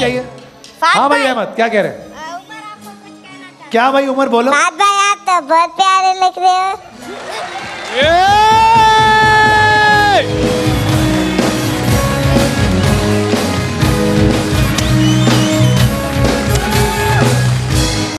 चाहिए? हाँ भाई अहमद क्या कह रहे हैं? क्या भाई उमर बोलो। भाई आप तो बहुत प्यारे लग रहे हो।